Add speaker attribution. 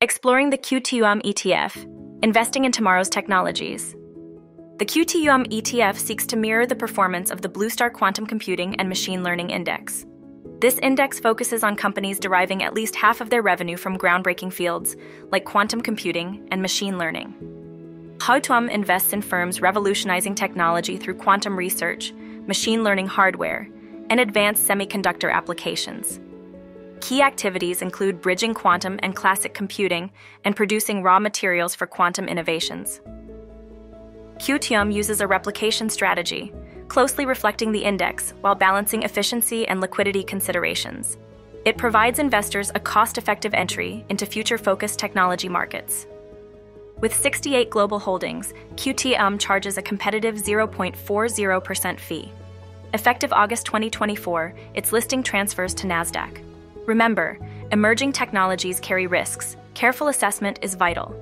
Speaker 1: Exploring the QTUM ETF, investing in tomorrow's technologies. The QTUM ETF seeks to mirror the performance of the Bluestar Quantum Computing and Machine Learning Index. This index focuses on companies deriving at least half of their revenue from groundbreaking fields like quantum computing and machine learning. QTUM invests in firms revolutionizing technology through quantum research, machine learning hardware, and advanced semiconductor applications. Key activities include bridging quantum and classic computing and producing raw materials for quantum innovations. QTUM uses a replication strategy, closely reflecting the index while balancing efficiency and liquidity considerations. It provides investors a cost effective entry into future focused technology markets. With 68 global holdings, QTUM charges a competitive 0.40% fee. Effective August 2024, its listing transfers to NASDAQ. Remember, emerging technologies carry risks. Careful assessment is vital.